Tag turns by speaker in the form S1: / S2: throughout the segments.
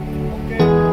S1: Okay.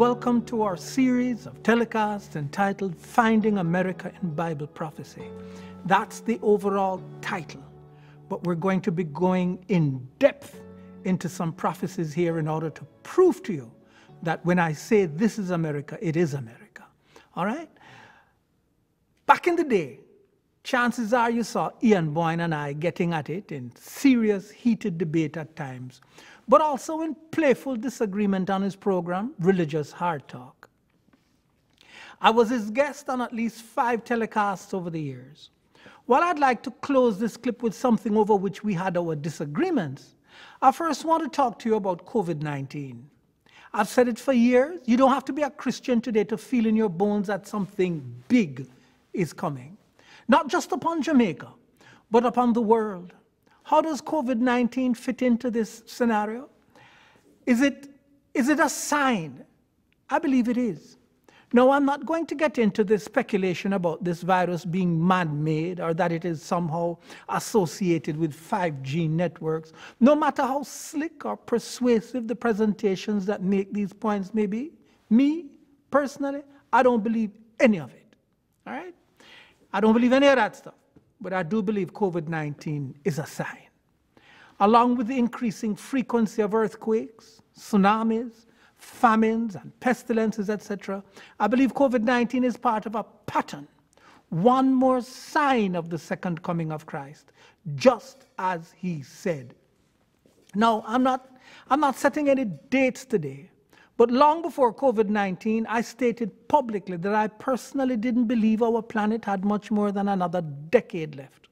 S1: Welcome to our series of telecasts entitled Finding America in Bible Prophecy. That's the overall title, but we're going to be going in depth into some prophecies here in order to prove to you that when I say this is America, it is America. All right? Back in the day, chances are you saw Ian Boyne and I getting at it in serious, heated debate at times but also in playful disagreement on his program, Religious Hard Talk. I was his guest on at least five telecasts over the years. While I'd like to close this clip with something over which we had our disagreements, I first want to talk to you about COVID 19. I've said it for years. You don't have to be a Christian today to feel in your bones that something big is coming. Not just upon Jamaica, but upon the world. How does COVID 19 fit into this scenario? Is it, is it a sign? I believe it is. No, I'm not going to get into the speculation about this virus being man made or that it is somehow associated with 5G networks, no matter how slick or persuasive the presentations that make these points may be. Me, personally, I don't believe any of it. All right? I don't believe any of that stuff but I do believe COVID 19 is a sign. Along with the increasing frequency of earthquakes, tsunamis, famines, and pestilences, etc., I believe COVID 19 is part of a pattern, one more sign of the second coming of Christ, just as he said. Now, I'm not, I'm not setting any dates today. But long before COVID 19, I stated publicly that I personally didn't believe our planet had much more than another decade left.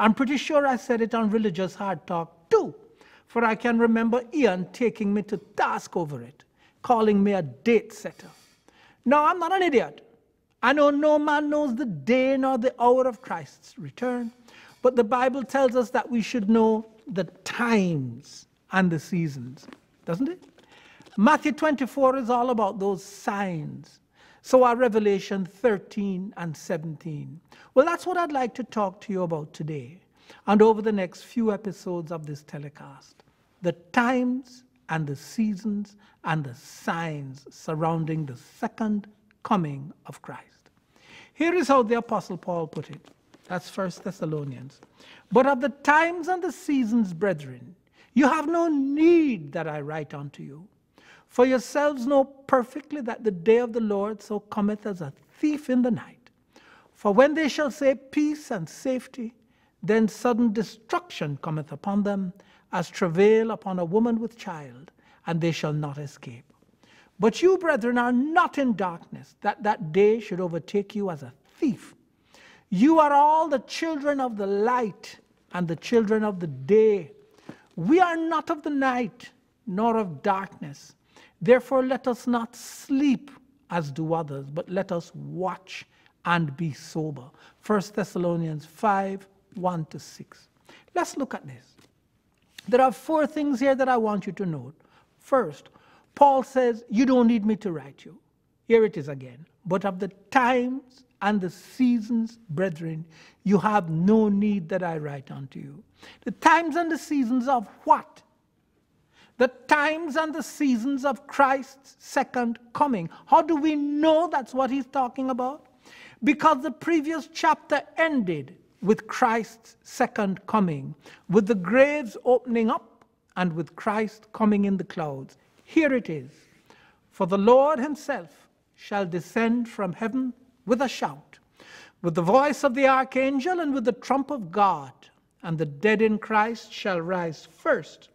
S1: I'm pretty sure I said it on Religious Hard Talk too, for I can remember Ian taking me to task over it, calling me a date setter. No, I'm not an idiot. I know no man knows the day nor the hour of Christ's return, but the Bible tells us that we should know the times and the seasons, doesn't it? Matthew 24 is all about those signs. So are Revelation 13 and 17. Well, that's what I'd like to talk to you about today and over the next few episodes of this telecast. The times and the seasons and the signs surrounding the second coming of Christ. Here is how the Apostle Paul put it. That's First Thessalonians. But of the times and the seasons, brethren, you have no need that I write unto you. For yourselves know perfectly that the day of the Lord so cometh as a thief in the night. For when they shall say peace and safety, then sudden destruction cometh upon them, as travail upon a woman with child, and they shall not escape. But you, brethren, are not in darkness, that that day should overtake you as a thief. You are all the children of the light and the children of the day. We are not of the night, nor of darkness. Therefore, let us not sleep as do others, but let us watch and be sober. 1 Thessalonians 5 1 to 6. Let's look at this. There are four things here that I want you to note. First, Paul says, You don't need me to write you. Here it is again. But of the times and the seasons, brethren, you have no need that I write unto you. The times and the seasons of what? The times and the seasons of Christ's second coming. How do we know that's what he's talking about? Because the previous chapter ended with Christ's second coming, with the graves opening up and with Christ coming in the clouds. Here it is For the Lord himself shall descend from heaven with a shout, with the voice of the archangel and with the trump of God, and the dead in Christ shall rise first.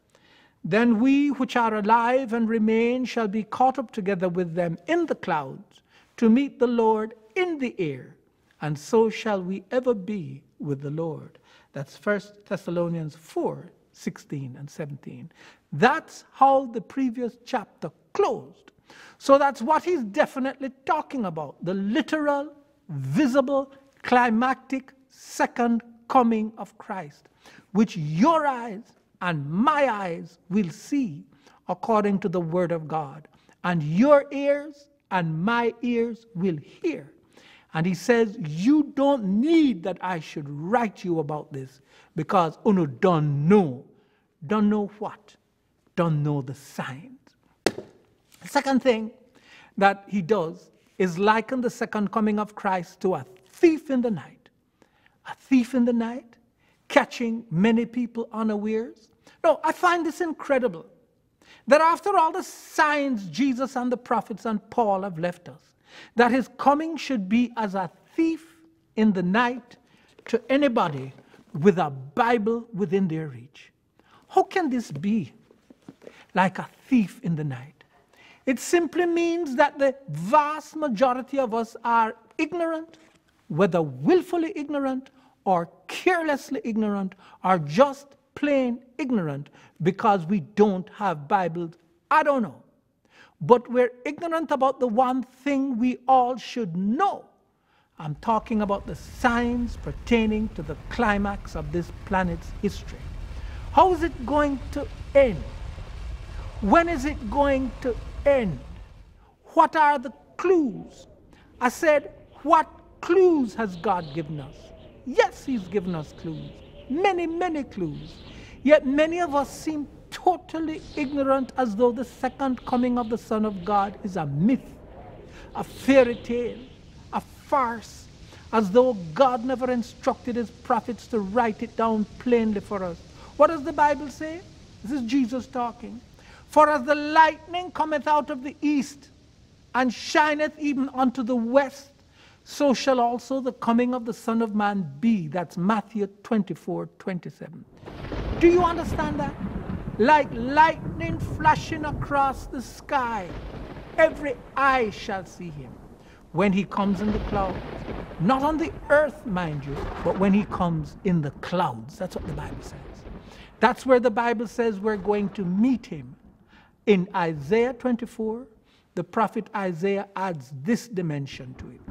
S1: Then we which are alive and remain shall be caught up together with them in the clouds to meet the Lord in the air, and so shall we ever be with the Lord. That's 1 Thessalonians 4 16 and 17. That's how the previous chapter closed. So that's what he's definitely talking about the literal, visible, climactic second coming of Christ, which your eyes and my eyes will see according to the word of God, and your ears and my ears will hear. And he says, You don't need that I should write you about this because Uno don't know. Don't know what? Don't know the signs. The second thing that he does is liken the second coming of Christ to a thief in the night. A thief in the night, catching many people unawares. No, I find this incredible that after all the signs Jesus and the prophets and Paul have left us, that his coming should be as a thief in the night to anybody with a Bible within their reach. How can this be like a thief in the night? It simply means that the vast majority of us are ignorant, whether willfully ignorant or carelessly ignorant, or just plain ignorant because we don't have Bibles. I don't know. But we're ignorant about the one thing we all should know. I'm talking about the signs pertaining to the climax of this planet's history. How is it going to end? When is it going to end? What are the clues? I said, what clues has God given us? Yes, He's given us clues. Many, many clues. Yet many of us seem totally ignorant as though the second coming of the Son of God is a myth, a fairy tale, a farce, as though God never instructed his prophets to write it down plainly for us. What does the Bible say? This is Jesus talking. For as the lightning cometh out of the east and shineth even unto the west, so shall also the coming of the Son of Man be. That's Matthew 24 27. Do you understand that? Like lightning flashing across the sky, every eye shall see him when he comes in the clouds. Not on the earth, mind you, but when he comes in the clouds. That's what the Bible says. That's where the Bible says we're going to meet him in Isaiah 24, the prophet Isaiah adds this dimension to it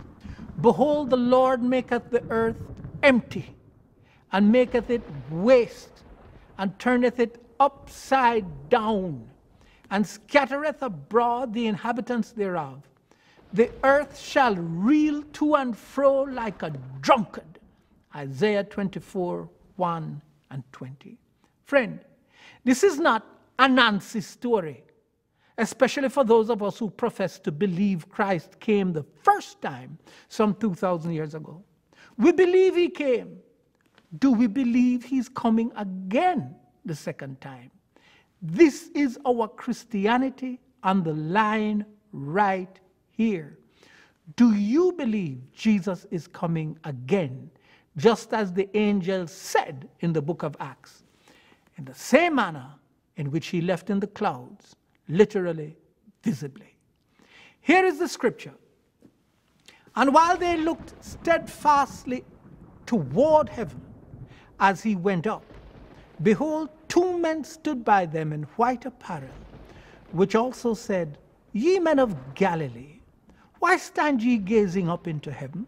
S1: Behold, the Lord maketh the earth empty, and maketh it waste, and turneth it upside down, and scattereth abroad the inhabitants thereof. The earth shall reel to and fro like a drunkard. Isaiah 24, 1 and 20. Friend, this is not a Nancy story especially for those of us who profess to believe Christ came the first time some 2,000 years ago. We believe he came. Do we believe he's coming again the second time? This is our Christianity on the line right here. Do you believe Jesus is coming again, just as the angel said in the book of Acts? In the same manner in which he left in the clouds literally, visibly. Here is the scripture. And while they looked steadfastly toward heaven as he went up, behold, two men stood by them in white apparel, which also said, Ye men of Galilee, why stand ye gazing up into heaven?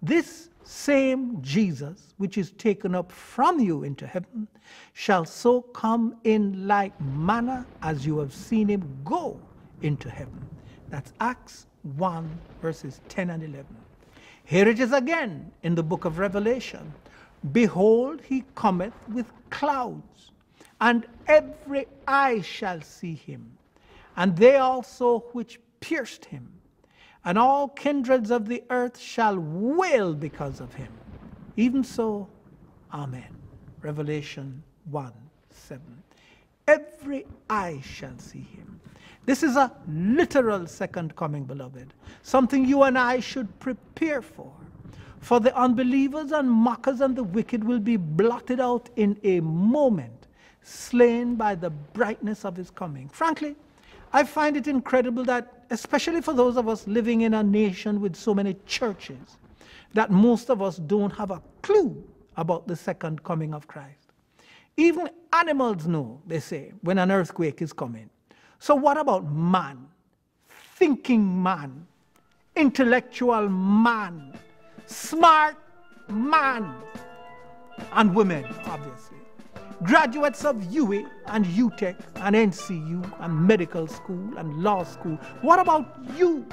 S1: This same Jesus, which is taken up from you into heaven, shall so come in like manner as you have seen him go into heaven. That's Acts 1, verses 10 and 11. Here it is again in the book of Revelation. Behold, he cometh with clouds, and every eye shall see him, and they also which pierced him and all kindreds of the earth shall wail because of him. Even so, Amen. Revelation 1 7. Every eye shall see him. This is a literal second coming, beloved, something you and I should prepare for. For the unbelievers and mockers and the wicked will be blotted out in a moment, slain by the brightness of his coming. Frankly, I find it incredible that, especially for those of us living in a nation with so many churches, that most of us don't have a clue about the second coming of Christ. Even animals know, they say, when an earthquake is coming. So, what about man? Thinking man, intellectual man, smart man, and women, obviously graduates of UWI and UTech and NCU and medical school and law school. What about you?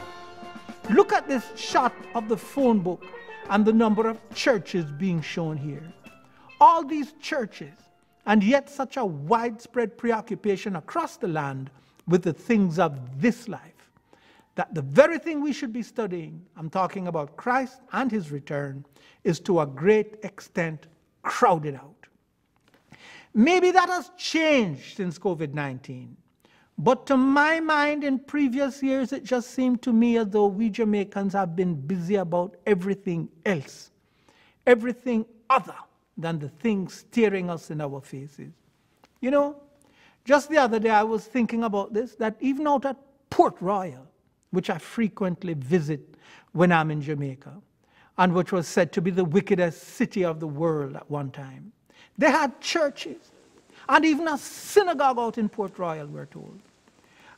S1: Look at this shot of the phone book and the number of churches being shown here. All these churches, and yet such a widespread preoccupation across the land with the things of this life, that the very thing we should be studying, I'm talking about Christ and his return, is to a great extent crowded out. Maybe that has changed since COVID 19. But to my mind, in previous years, it just seemed to me as though we Jamaicans have been busy about everything else, everything other than the things staring us in our faces. You know, just the other day I was thinking about this that even out at Port Royal, which I frequently visit when I'm in Jamaica, and which was said to be the wickedest city of the world at one time, they had churches and even a synagogue out in Port Royal, we're told.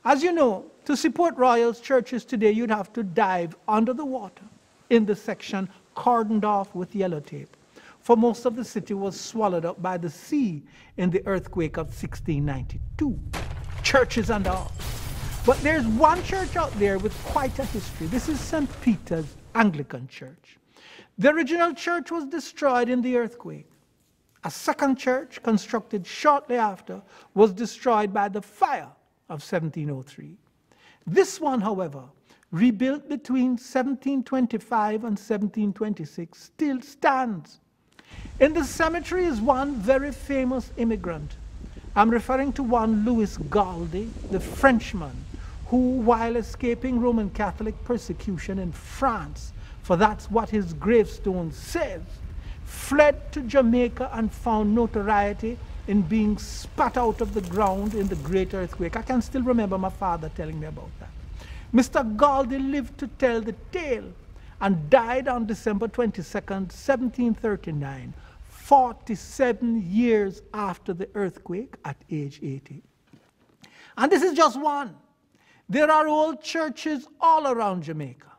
S1: As you know, to support Royal's churches today, you'd have to dive under the water in the section cordoned off with yellow tape. For most of the city was swallowed up by the sea in the earthquake of 1692. Churches and all. But there's one church out there with quite a history. This is St. Peter's Anglican Church. The original church was destroyed in the earthquake. A second church, constructed shortly after, was destroyed by the fire of 1703. This one, however, rebuilt between 1725 and 1726, still stands. In the cemetery is one very famous immigrant. I'm referring to one Louis Galdy, the Frenchman, who, while escaping Roman Catholic persecution in France, for that's what his gravestone says, fled to Jamaica and found notoriety in being spat out of the ground in the great earthquake. I can still remember my father telling me about that. Mr. Galdy lived to tell the tale and died on December 22nd, 1739, 47 years after the earthquake at age 80. And this is just one. There are old churches all around Jamaica.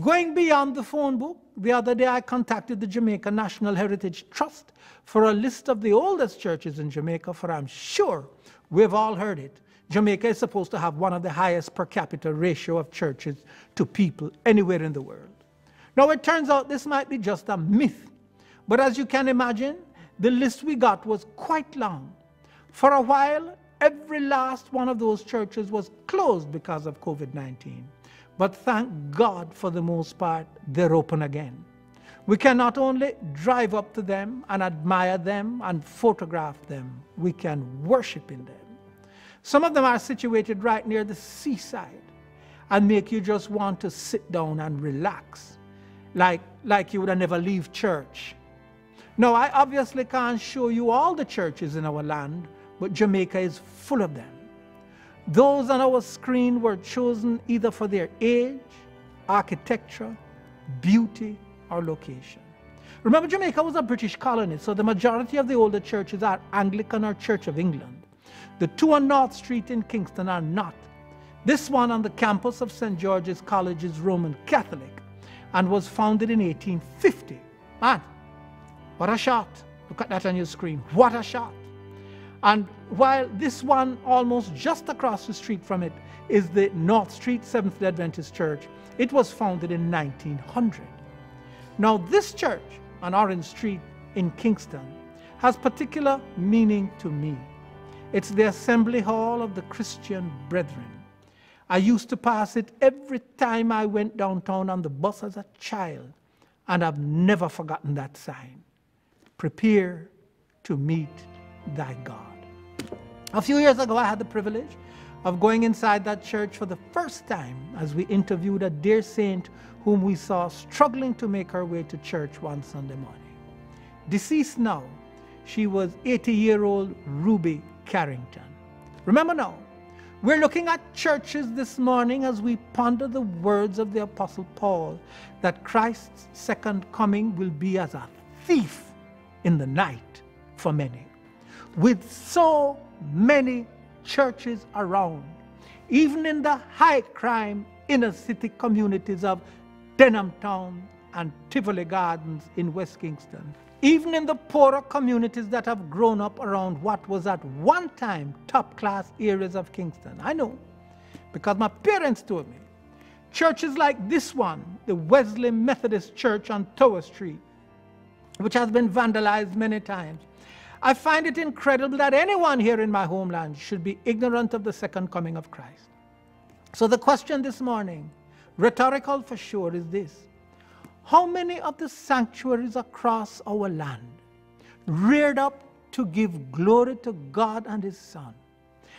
S1: Going beyond the phone book, the other day I contacted the Jamaica National Heritage Trust for a list of the oldest churches in Jamaica, for I'm sure we've all heard it. Jamaica is supposed to have one of the highest per capita ratio of churches to people anywhere in the world. Now it turns out this might be just a myth, but as you can imagine, the list we got was quite long. For a while, every last one of those churches was closed because of COVID 19. But thank God for the most part, they're open again. We can not only drive up to them and admire them and photograph them, we can worship in them. Some of them are situated right near the seaside and make you just want to sit down and relax, like, like you would have never leave church. Now, I obviously can't show you all the churches in our land, but Jamaica is full of them. Those on our screen were chosen either for their age, architecture, beauty, or location. Remember, Jamaica was a British colony, so the majority of the older churches are Anglican or Church of England. The two on North Street in Kingston are not. This one on the campus of St. George's College is Roman Catholic and was founded in 1850. Man, what a shot. Look at that on your screen. What a shot. And while this one, almost just across the street from it, is the North Street Seventh day Adventist Church, it was founded in 1900. Now, this church on Orange Street in Kingston has particular meaning to me. It's the assembly hall of the Christian Brethren. I used to pass it every time I went downtown on the bus as a child, and I've never forgotten that sign. Prepare to meet thy God. A few years ago, I had the privilege of going inside that church for the first time as we interviewed a dear saint whom we saw struggling to make her way to church one Sunday morning. Deceased now, she was 80 year old Ruby Carrington. Remember now, we're looking at churches this morning as we ponder the words of the Apostle Paul that Christ's second coming will be as a thief in the night for many. With so many churches around, even in the high crime inner city communities of Denham Town and Tivoli Gardens in West Kingston, even in the poorer communities that have grown up around what was at one time top class areas of Kingston. I know, because my parents told me. Churches like this one, the Wesley Methodist Church on Tower Street, which has been vandalized many times, I find it incredible that anyone here in my homeland should be ignorant of the second coming of Christ. So the question this morning, rhetorical for sure, is this. How many of the sanctuaries across our land reared up to give glory to God and His Son,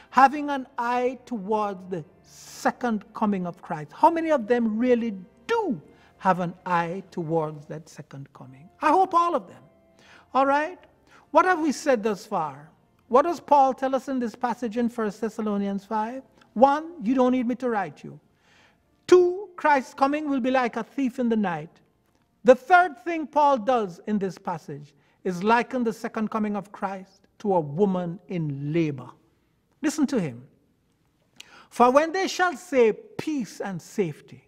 S1: having an eye towards the second coming of Christ? How many of them really do have an eye towards that second coming? I hope all of them. All right? What have we said thus far? What does Paul tell us in this passage in 1 Thessalonians 5? One, you don't need me to write you. Two, Christ's coming will be like a thief in the night. The third thing Paul does in this passage is liken the second coming of Christ to a woman in labor. Listen to him. For when they shall say peace and safety,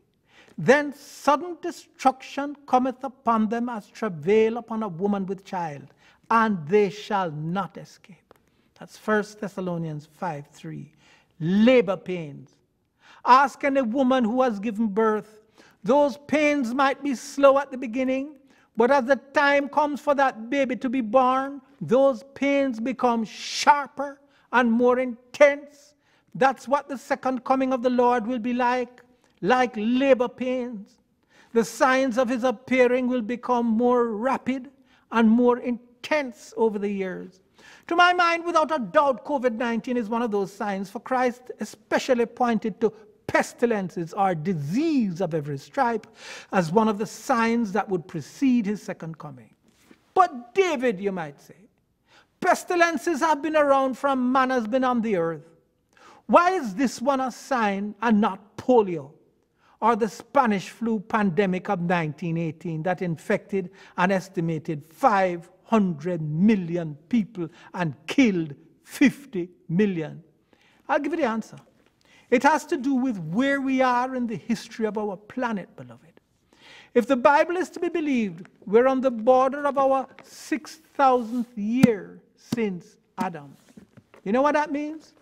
S1: then sudden destruction cometh upon them as travail upon a woman with child, and they shall not escape. That's 1 Thessalonians 5 3. Labor pains. Ask any woman who has given birth. Those pains might be slow at the beginning, but as the time comes for that baby to be born, those pains become sharper and more intense. That's what the second coming of the Lord will be like, like labor pains. The signs of his appearing will become more rapid and more intense tense over the years. To my mind, without a doubt, COVID 19 is one of those signs, for Christ especially pointed to pestilences or disease of every stripe as one of the signs that would precede his second coming. But David, you might say, pestilences have been around from man has been on the earth. Why is this one a sign and not polio? or the Spanish flu pandemic of 1918 that infected an estimated 5 100 million people and killed 50 million? I'll give you the answer. It has to do with where we are in the history of our planet, beloved. If the Bible is to be believed, we're on the border of our 6,000th year since Adam. You know what that means?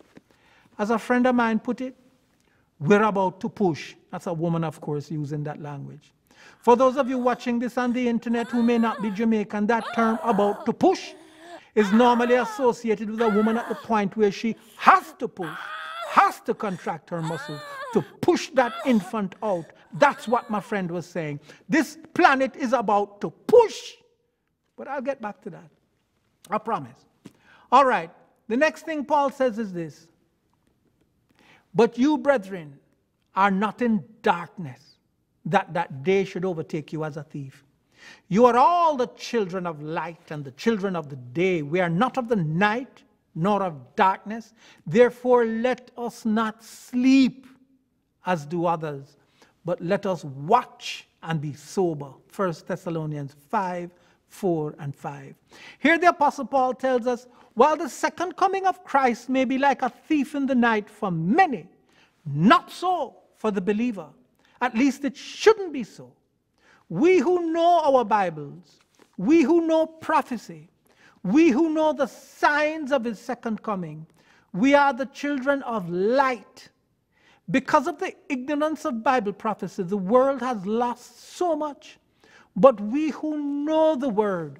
S1: As a friend of mine put it, we're about to push. That's a woman, of course, using that language. For those of you watching this on the internet who may not be Jamaican, that term about to push is normally associated with a woman at the point where she has to push, has to contract her muscles to push that infant out. That's what my friend was saying. This planet is about to push. But I'll get back to that. I promise. All right. The next thing Paul says is this But you, brethren, are not in darkness that that day should overtake you as a thief. You are all the children of light and the children of the day. We are not of the night nor of darkness. Therefore, let us not sleep as do others, but let us watch and be sober. 1 Thessalonians 5 4 and 5. Here the Apostle Paul tells us while the second coming of Christ may be like a thief in the night for many, not so for the believer. At least it shouldn't be so. We who know our Bibles, we who know prophecy, we who know the signs of his second coming, we are the children of light. Because of the ignorance of Bible prophecy, the world has lost so much. But we who know the word,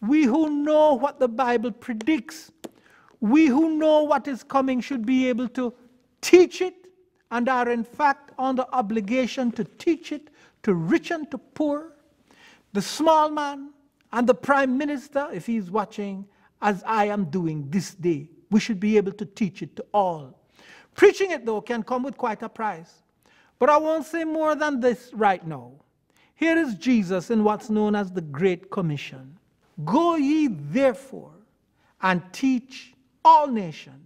S1: we who know what the Bible predicts, we who know what is coming should be able to teach it and are in fact under obligation to teach it to rich and to poor, the small man and the prime minister, if he's watching, as I am doing this day. We should be able to teach it to all. Preaching it, though, can come with quite a price. But I won't say more than this right now. Here is Jesus in what's known as the Great Commission Go ye therefore and teach all nations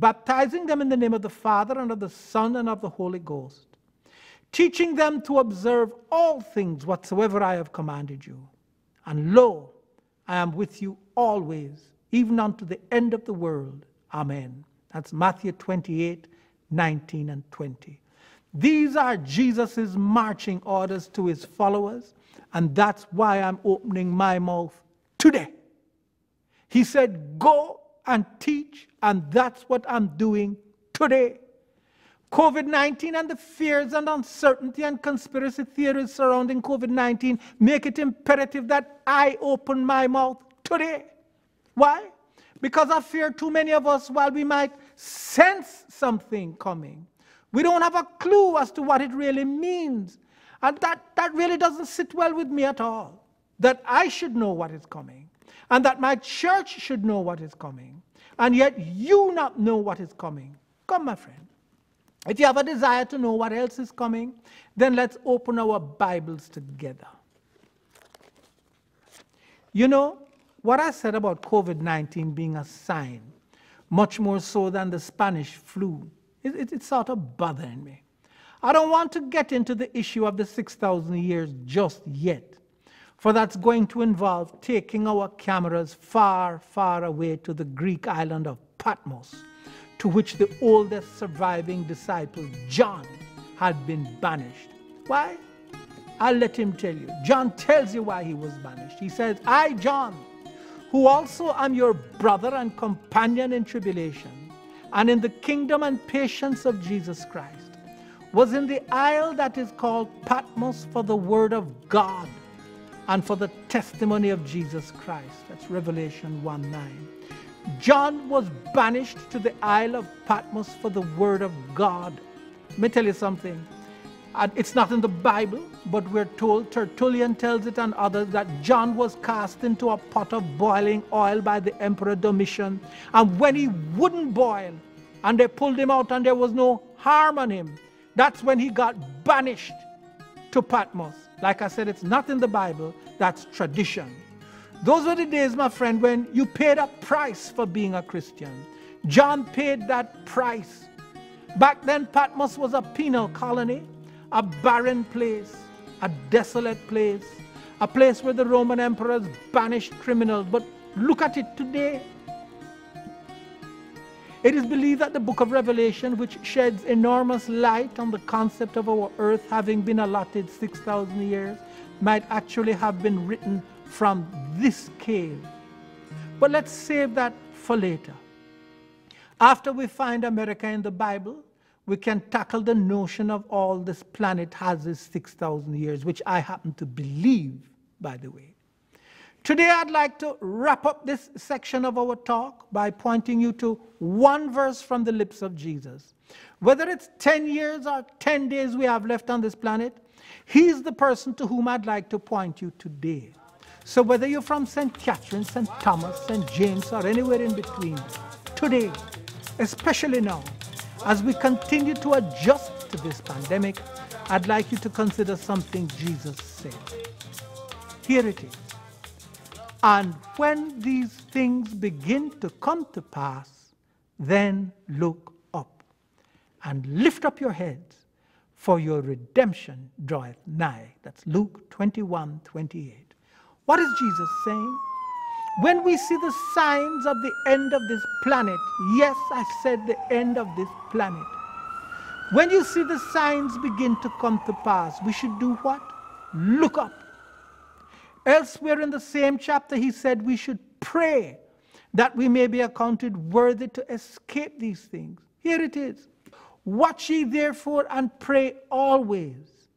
S1: baptizing them in the name of the Father and of the Son and of the Holy Ghost, teaching them to observe all things whatsoever I have commanded you. And lo, I am with you always, even unto the end of the world. Amen. That's Matthew 28 19 and 20. These are Jesus' marching orders to his followers, and that's why I'm opening my mouth today. He said, Go and teach, and that's what I'm doing today. COVID 19 and the fears and uncertainty and conspiracy theories surrounding COVID 19 make it imperative that I open my mouth today. Why? Because I fear too many of us, while we might sense something coming, we don't have a clue as to what it really means. And that, that really doesn't sit well with me at all. That I should know what is coming, and that my church should know what is coming, and yet you not know what is coming. Come, my friend. If you have a desire to know what else is coming, then let's open our Bibles together. You know, what I said about COVID 19 being a sign, much more so than the Spanish flu, it, it, it's sort of bothering me. I don't want to get into the issue of the 6,000 years just yet, for that's going to involve taking our cameras far, far away to the Greek island of Patmos, to which the oldest surviving disciple, John, had been banished. Why? I'll let him tell you. John tells you why he was banished. He says, I, John, who also am your brother and companion in tribulation, and in the kingdom and patience of Jesus Christ, was in the isle that is called Patmos for the word of God and for the testimony of Jesus Christ. That's Revelation 1 9. John was banished to the isle of Patmos for the word of God. Let me tell you something. It's not in the Bible, but we're told, Tertullian tells it and others, that John was cast into a pot of boiling oil by the Emperor Domitian. And when he wouldn't boil, and they pulled him out and there was no harm on him, that's when he got banished to Patmos. Like I said, it's not in the Bible, that's tradition. Those were the days, my friend, when you paid a price for being a Christian. John paid that price. Back then, Patmos was a penal colony a barren place, a desolate place, a place where the Roman emperors banished criminals. But look at it today. It is believed that the book of Revelation, which sheds enormous light on the concept of our earth having been allotted 6,000 years, might actually have been written from this cave. But let's save that for later. After we find America in the Bible, we can tackle the notion of all this planet has is 6,000 years, which I happen to believe, by the way. Today, I'd like to wrap up this section of our talk by pointing you to one verse from the lips of Jesus. Whether it's 10 years or 10 days we have left on this planet, he's the person to whom I'd like to point you today. So, whether you're from St. Catherine, St. Thomas, St. James, or anywhere in between, today, especially now, as we continue to adjust to this pandemic, I'd like you to consider something Jesus said. Here it is. And when these things begin to come to pass, then look up and lift up your heads, for your redemption draweth nigh. That's Luke 21 28. What is Jesus saying? When we see the signs of the end of this planet, yes, I said the end of this planet. When you see the signs begin to come to pass, we should do what? Look up. Elsewhere in the same chapter, he said we should pray that we may be accounted worthy to escape these things. Here it is. Watch ye therefore and pray always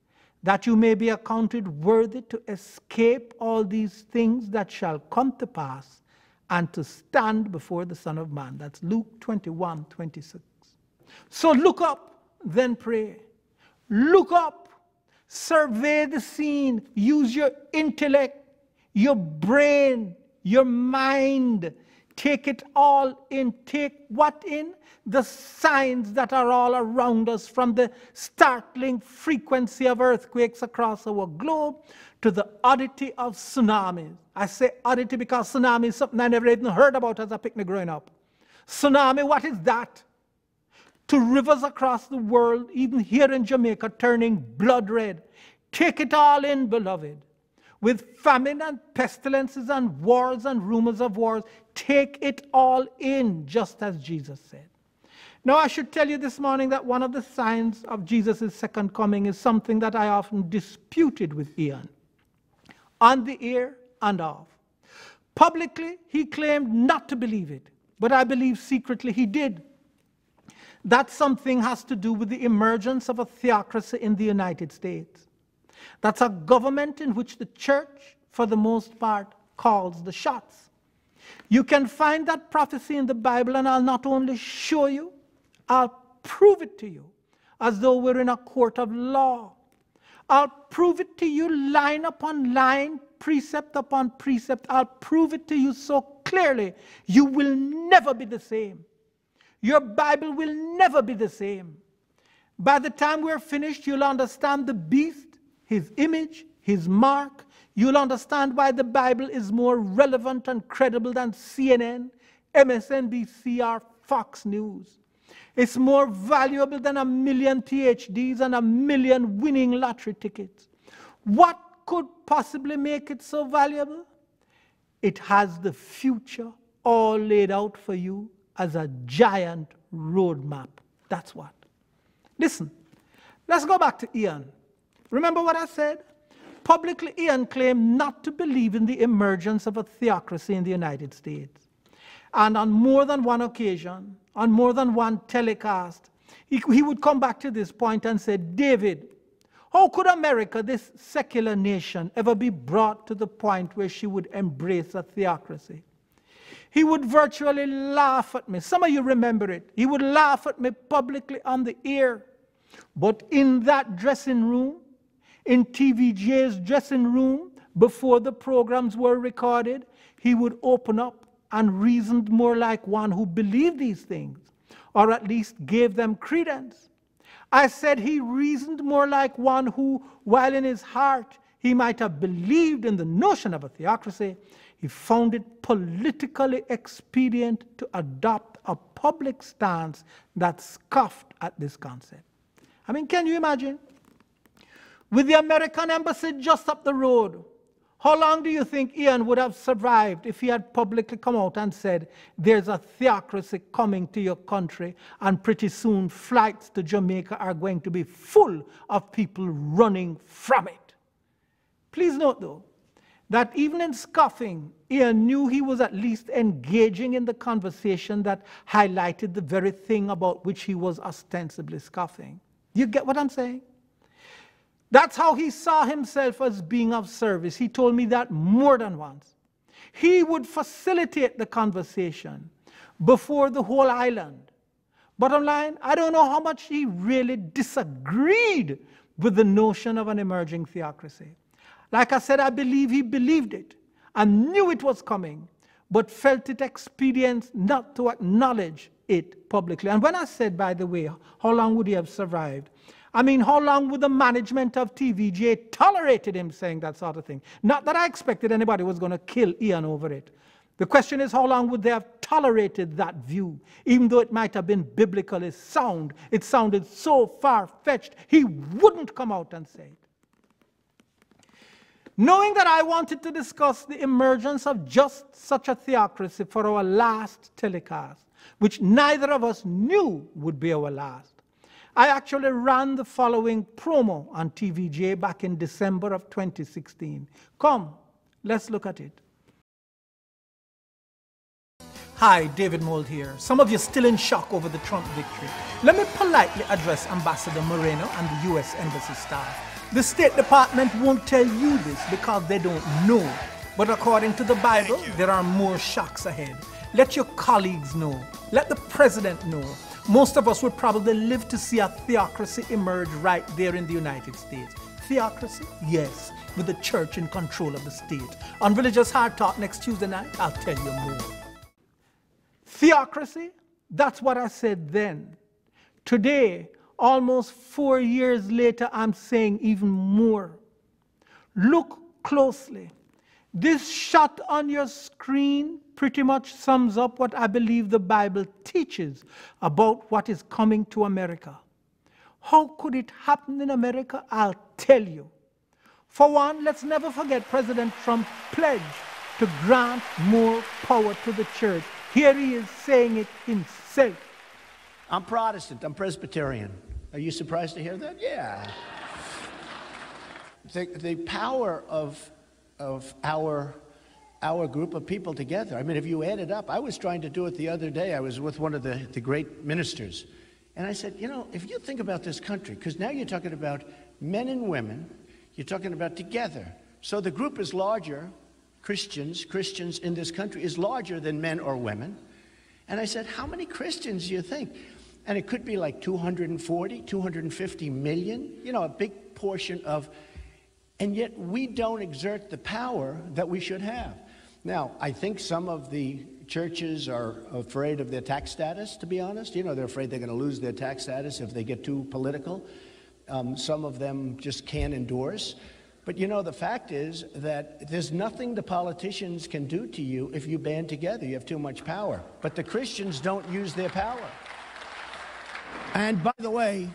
S1: that you may be accounted worthy to escape all these things that shall come to pass and to stand before the Son of Man. That's Luke 21 26. So look up, then pray. Look up, survey the scene, use your intellect, your brain, your mind. Take it all in. Take what in? the signs that are all around us, from the startling frequency of earthquakes across our globe to the oddity of tsunamis. I say oddity because tsunami is something I never even heard about as a picnic growing up. Tsunami, what is that? To rivers across the world, even here in Jamaica, turning blood red. Take it all in, beloved. With famine and pestilences and wars and rumors of wars, take it all in, just as Jesus said. Now, I should tell you this morning that one of the signs of Jesus' second coming is something that I often disputed with Ian on the ear and off. Publicly, he claimed not to believe it, but I believe secretly he did. That something has to do with the emergence of a theocracy in the United States. That's a government in which the church, for the most part, calls the shots. You can find that prophecy in the Bible, and I'll not only show you, I'll prove it to you as though we're in a court of law. I'll prove it to you line upon line, precept upon precept. I'll prove it to you so clearly, you will never be the same. Your Bible will never be the same. By the time we're finished, you'll understand the beast, his image, his mark. You'll understand why the Bible is more relevant and credible than CNN, MSNBC, or Fox News. It's more valuable than a million PhDs and a million winning lottery tickets. What could possibly make it so valuable? It has the future all laid out for you as a giant roadmap. That's what. Listen, let's go back to Ian. Remember what I said? Publicly, Ian claimed not to believe in the emergence of a theocracy in the United States. And on more than one occasion, on more than one telecast, he, he would come back to this point and say, David, how could America, this secular nation, ever be brought to the point where she would embrace a theocracy? He would virtually laugh at me. Some of you remember it. He would laugh at me publicly on the air. But in that dressing room, in TVJ's dressing room, before the programs were recorded, he would open up and reasoned more like one who believed these things, or at least gave them credence. I said he reasoned more like one who, while in his heart he might have believed in the notion of a theocracy, he found it politically expedient to adopt a public stance that scoffed at this concept. I mean, can you imagine? With the American embassy just up the road, how long do you think Ian would have survived if he had publicly come out and said, There's a theocracy coming to your country, and pretty soon flights to Jamaica are going to be full of people running from it? Please note, though, that even in scoffing, Ian knew he was at least engaging in the conversation that highlighted the very thing about which he was ostensibly scoffing. You get what I'm saying? That's how he saw himself as being of service. He told me that more than once. He would facilitate the conversation before the whole island. Bottom line, I don't know how much he really disagreed with the notion of an emerging theocracy. Like I said, I believe he believed it and knew it was coming, but felt it expedient not to acknowledge it publicly. And when I said, by the way, how long would he have survived? I mean, how long would the management of TVJ tolerated him saying that sort of thing? Not that I expected anybody was going to kill Ian over it. The question is, how long would they have tolerated that view? Even though it might have been biblically sound, it sounded so far fetched, he wouldn't come out and say it. Knowing that I wanted to discuss the emergence of just such a theocracy for our last telecast, which neither of us knew would be our last, I actually ran the following promo on TVJ back in December of 2016. Come, let's look at it. Hi, David Mould here. Some of you still in shock over the Trump victory. Let me politely address Ambassador Moreno and the U.S. Embassy staff. The State Department won't tell you this because they don't know. But according to the Bible, there are more shocks ahead. Let your colleagues know. Let the president know. Most of us would probably live to see a theocracy emerge right there in the United States. Theocracy? Yes, with the church in control of the state. On Religious Hard Talk next Tuesday night, I'll tell you more. Theocracy? That's what I said then. Today, almost four years later, I'm saying even more. Look closely. This shot on your screen pretty much sums up what I believe the Bible teaches about what is coming to America. How could it happen in America? I'll tell you. For one, let's never forget President Trump's pledge to grant more power to the church. Here he is saying it himself.
S2: I'm Protestant, I'm Presbyterian. Are you surprised to hear that? Yeah. The, the power of of our our group of people together. I mean, if you add it up, I was trying to do it the other day. I was with one of the, the great ministers. And I said, you know, if you think about this country, because now you're talking about men and women, you're talking about together. So the group is larger, Christians, Christians in this country, is larger than men or women. And I said, How many Christians do you think? And it could be like 240, 250 million, you know, a big portion of, and yet we don't exert the power that we should have. Now, I think some of the churches are afraid of their tax status, to be honest. You know, they're afraid they're going to lose their tax status if they get too political. Um, some of them just can't endorse. But you know, the fact is that there's nothing the politicians can do to you if you band together. You have too much power. But the Christians don't use their power. And by the way,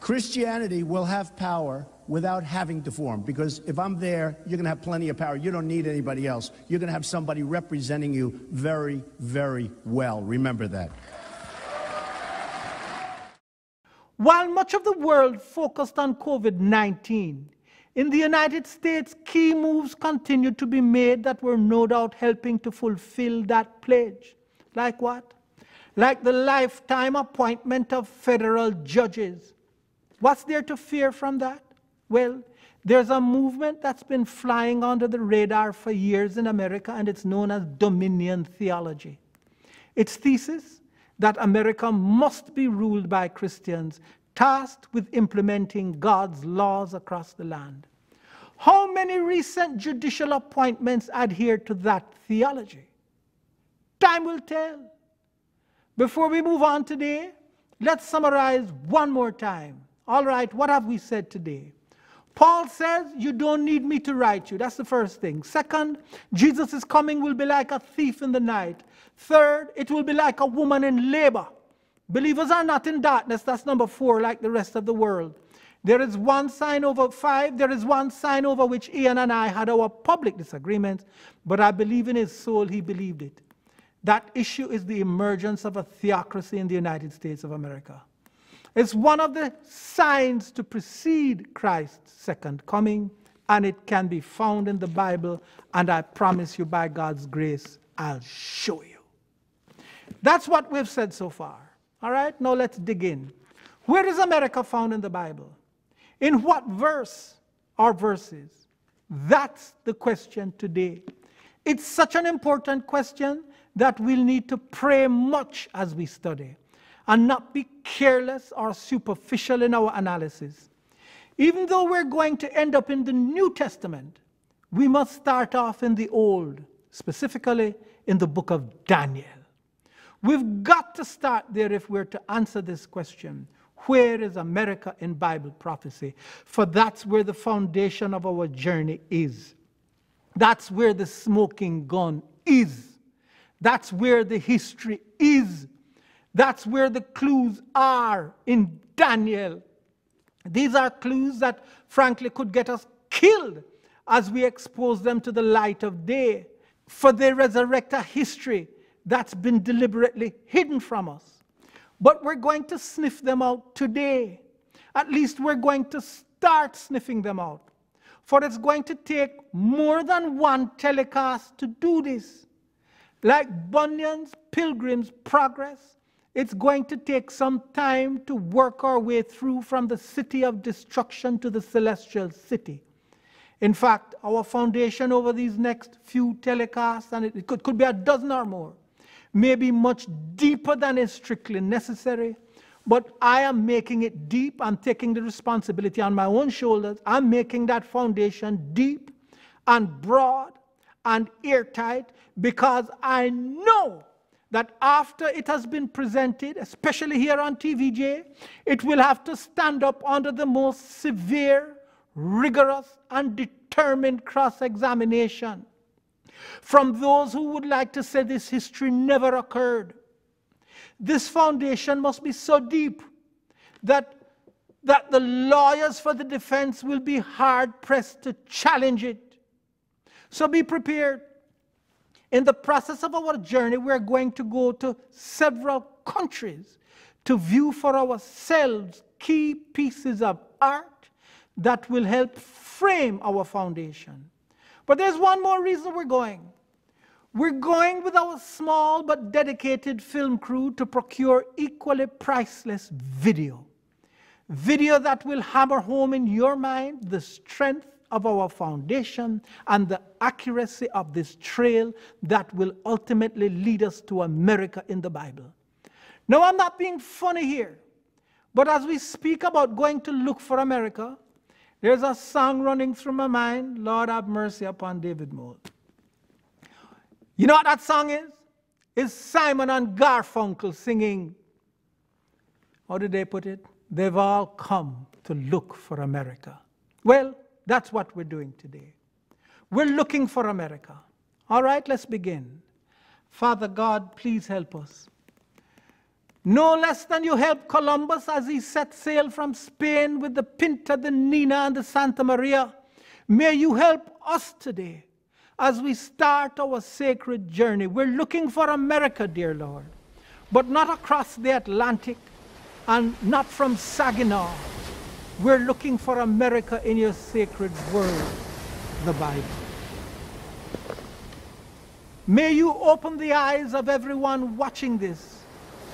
S2: Christianity will have power without having to form. Because if I'm there, you're going to have plenty of power. You don't need anybody else. You're going to have somebody representing you very, very well. Remember that.
S1: While much of the world focused on COVID 19, in the United States, key moves continued to be made that were no doubt helping to fulfill that pledge. Like what? Like the lifetime appointment of federal judges. What's there to fear from that? Well, there's a movement that's been flying under the radar for years in America, and it's known as dominion theology. Its thesis that America must be ruled by Christians tasked with implementing God's laws across the land. How many recent judicial appointments adhere to that theology? Time will tell. Before we move on today, let's summarize one more time. All right, what have we said today? Paul says, You don't need me to write you. That's the first thing. Second, Jesus' is coming will be like a thief in the night. Third, it will be like a woman in labor. Believers are not in darkness. That's number four, like the rest of the world. There is one sign over five. There is one sign over which Ian and I had our public disagreements, but I believe in his soul he believed it. That issue is the emergence of a theocracy in the United States of America. It's one of the signs to precede Christ's second coming, and it can be found in the Bible, and I promise you, by God's grace, I'll show you. That's what we've said so far. All right, now let's dig in. Where is America found in the Bible? In what verse or verses? That's the question today. It's such an important question that we'll need to pray much as we study and not be careless or superficial in our analysis. Even though we're going to end up in the New Testament, we must start off in the Old, specifically in the book of Daniel. We've got to start there if we're to answer this question where is America in Bible prophecy? For that's where the foundation of our journey is. That's where the smoking gun is. That's where the history is. That's where the clues are in Daniel. These are clues that, frankly, could get us killed as we expose them to the light of day, for they resurrect a history that's been deliberately hidden from us. But we're going to sniff them out today. At least we're going to start sniffing them out. For it's going to take more than one telecast to do this. Like Bunyan's Pilgrim's Progress, it's going to take some time to work our way through from the city of destruction to the celestial city. In fact, our foundation over these next few telecasts, and it could, could be a dozen or more, may be much deeper than is strictly necessary. But I am making it deep. I'm taking the responsibility on my own shoulders. I'm making that foundation deep and broad and airtight because I know that after it has been presented, especially here on TVJ, it will have to stand up under the most severe, rigorous, and determined cross examination from those who would like to say this history never occurred. This foundation must be so deep that, that the lawyers for the defense will be hard pressed to challenge it. So be prepared. In the process of our journey, we're going to go to several countries to view for ourselves key pieces of art that will help frame our foundation. But there's one more reason we're going. We're going with our small but dedicated film crew to procure equally priceless video. Video that will hammer home in your mind the strength of our foundation and the accuracy of this trail that will ultimately lead us to America in the Bible. Now, I'm not being funny here, but as we speak about going to look for America, there's a song running through my mind Lord have mercy upon David Mould. You know what that song is? It's Simon and Garfunkel singing. How did they put it? They've all come to look for America. Well, that's what we're doing today. We're looking for America. All right, let's begin. Father God, please help us. No less than you helped Columbus as he set sail from Spain with the Pinta, the Nina, and the Santa Maria. May you help us today as we start our sacred journey. We're looking for America, dear Lord, but not across the Atlantic and not from Saginaw. We're looking for America in your sacred word, the Bible. May you open the eyes of everyone watching this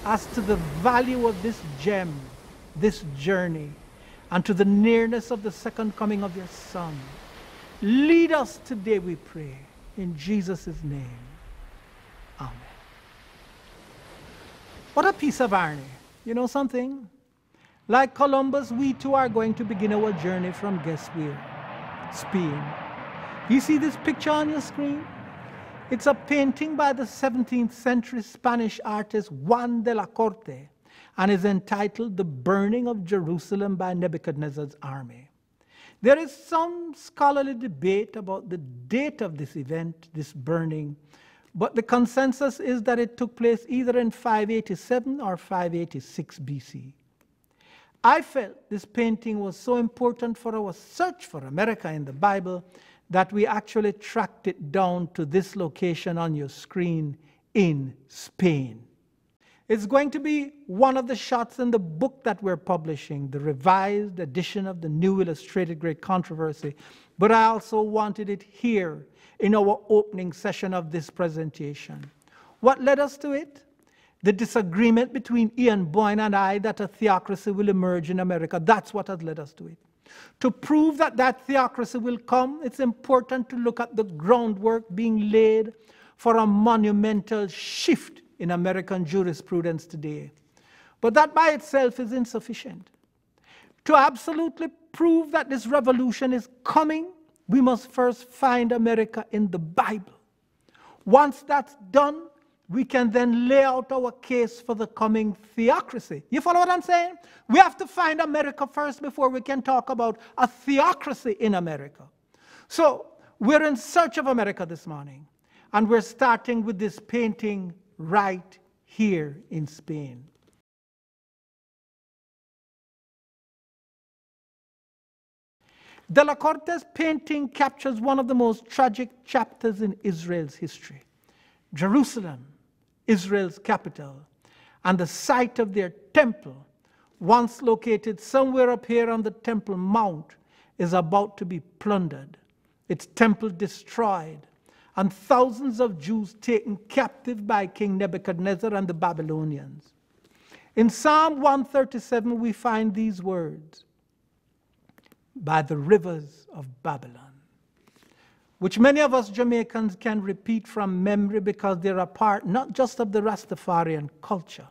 S1: as to the value of this gem, this journey, and to the nearness of the second coming of your Son. Lead us today, we pray, in Jesus' name. Amen. What a piece of irony. You know something? Like Columbus, we too are going to begin our journey from guess where? Spain. You see this picture on your screen? It's a painting by the 17th century Spanish artist Juan de la Corte and is entitled The Burning of Jerusalem by Nebuchadnezzar's Army. There is some scholarly debate about the date of this event, this burning, but the consensus is that it took place either in 587 or 586 BC. I felt this painting was so important for our search for America in the Bible that we actually tracked it down to this location on your screen in Spain. It's going to be one of the shots in the book that we're publishing, the revised edition of the New Illustrated Great Controversy. But I also wanted it here in our opening session of this presentation. What led us to it? The disagreement between Ian Boyne and I that a theocracy will emerge in America. That's what has led us to it. To prove that that theocracy will come, it's important to look at the groundwork being laid for a monumental shift in American jurisprudence today. But that by itself is insufficient. To absolutely prove that this revolution is coming, we must first find America in the Bible. Once that's done, we can then lay out our case for the coming theocracy. You follow what I'm saying? We have to find America first before we can talk about a theocracy in America. So we're in search of America this morning, and we're starting with this painting right here in Spain. De la Corte's painting captures one of the most tragic chapters in Israel's history. Jerusalem, Israel's capital, and the site of their temple, once located somewhere up here on the Temple Mount, is about to be plundered, its temple destroyed, and thousands of Jews taken captive by King Nebuchadnezzar and the Babylonians. In Psalm 137, we find these words By the rivers of Babylon which many of us Jamaicans can repeat from memory because they're a part not just of the Rastafarian culture,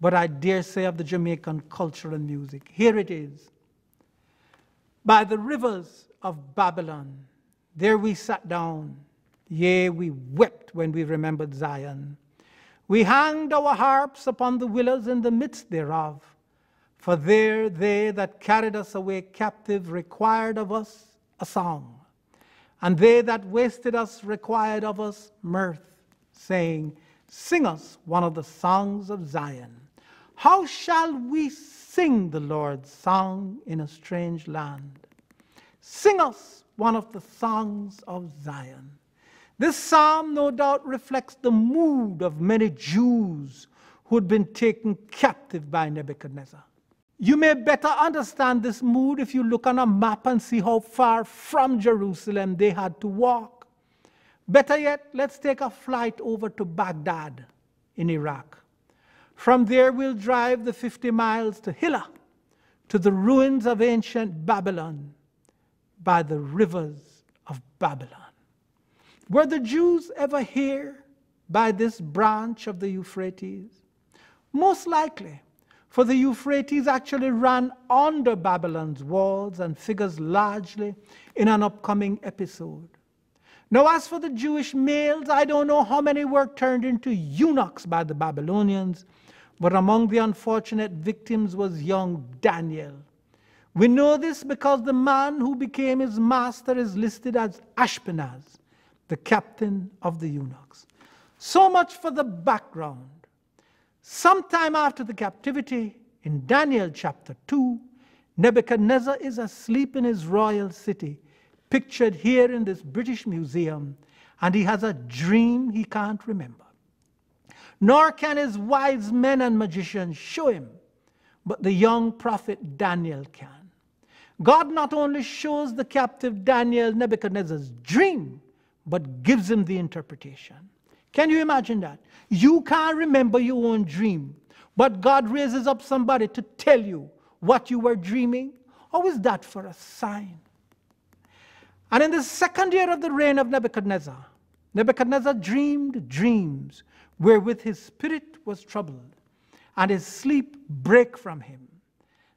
S1: but I dare say of the Jamaican culture and music. Here it is. By the rivers of Babylon, there we sat down. Yea, we wept when we remembered Zion. We hanged our harps upon the willows in the midst thereof. For there they that carried us away captive required of us a song and they that wasted us required of us mirth, saying, Sing us one of the songs of Zion. How shall we sing the Lord's song in a strange land? Sing us one of the songs of Zion. This psalm no doubt reflects the mood of many Jews who had been taken captive by Nebuchadnezzar. You may better understand this mood if you look on a map and see how far from Jerusalem they had to walk. Better yet, let's take a flight over to Baghdad in Iraq. From there, we'll drive the 50 miles to Hilla, to the ruins of ancient Babylon. by the rivers of Babylon. Were the Jews ever here by this branch of the Euphrates? Most likely, for the Euphrates actually ran under Babylon's walls and figures largely in an upcoming episode. Now, as for the Jewish males, I don't know how many were turned into eunuchs by the Babylonians, but among the unfortunate victims was young Daniel. We know this because the man who became his master is listed as Ashpenaz, the captain of the eunuchs. So much for the background. Sometime after the captivity, in Daniel chapter 2, Nebuchadnezzar is asleep in his royal city pictured here in this British Museum, and he has a dream he can't remember. Nor can his wise men and magicians show him, but the young prophet Daniel can. God not only shows the captive Daniel Nebuchadnezzar's dream, but gives him the interpretation. Can you imagine that? You can't remember your own dream, but God raises up somebody to tell you what you were dreaming. How is that for a sign? And in the second year of the reign of Nebuchadnezzar, Nebuchadnezzar dreamed dreams wherewith his spirit was troubled, and his sleep brake from him.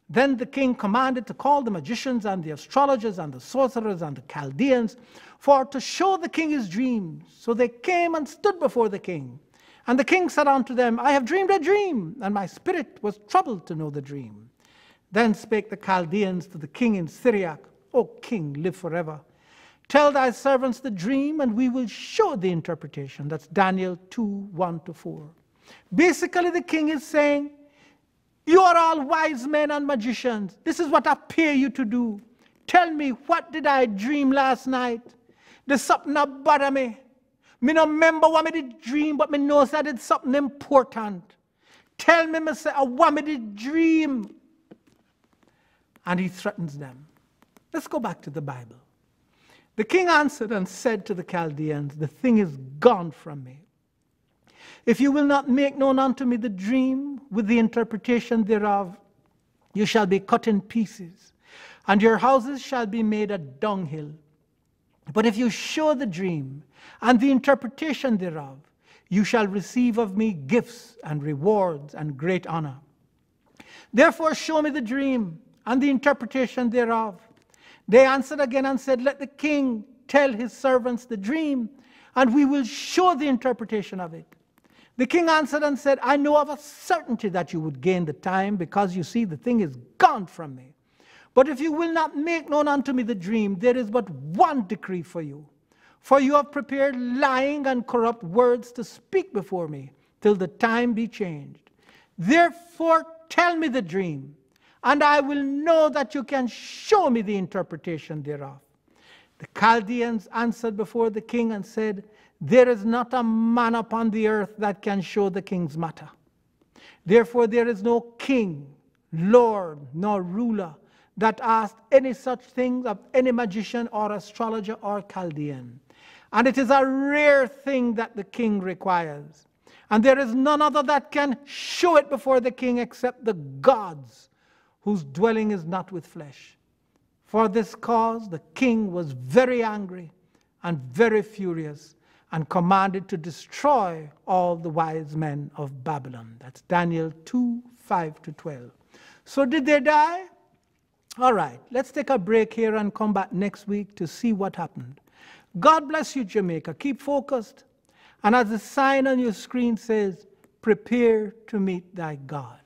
S1: Then the king commanded to call the magicians and the astrologers and the sorcerers and the Chaldeans for to show the king his dreams. So they came and stood before the king. And the king said unto them, I have dreamed a dream, and my spirit was troubled to know the dream. Then spake the Chaldeans to the king in Syriac, O king, live forever. Tell thy servants the dream, and we will show the interpretation. That's Daniel 2 1 to 4. Basically, the king is saying, You are all wise men and magicians. This is what I pay you to do. Tell me, what did I dream last night? The that me. Me no remember what me did dream, but me know that it's something important. Tell me, me say, I want me did dream. And he threatens them. Let's go back to the Bible. The king answered and said to the Chaldeans, The thing is gone from me. If you will not make known unto me the dream with the interpretation thereof, you shall be cut in pieces, and your houses shall be made a dunghill. But if you show the dream and the interpretation thereof, you shall receive of me gifts and rewards and great honor. Therefore, show me the dream and the interpretation thereof. They answered again and said, Let the king tell his servants the dream, and we will show the interpretation of it. The king answered and said, I know of a certainty that you would gain the time, because you see, the thing is gone from me. But if you will not make known unto me the dream, there is but one decree for you. For you have prepared lying and corrupt words to speak before me, till the time be changed. Therefore, tell me the dream and I will know that you can show me the interpretation thereof. The Chaldeans answered before the king and said, There is not a man upon the earth that can show the king's matter. Therefore, there is no king, lord, nor ruler that asked any such thing of any magician or astrologer or Chaldean. And it is a rare thing that the king requires. And there is none other that can show it before the king except the gods whose dwelling is not with flesh. For this cause the king was very angry and very furious and commanded to destroy all the wise men of Babylon. That's Daniel 2 5 to 12. So, did they die? All right, let's take a break here and come back next week to see what happened. God bless you, Jamaica. Keep focused. And as the sign on your screen says, prepare to meet thy God.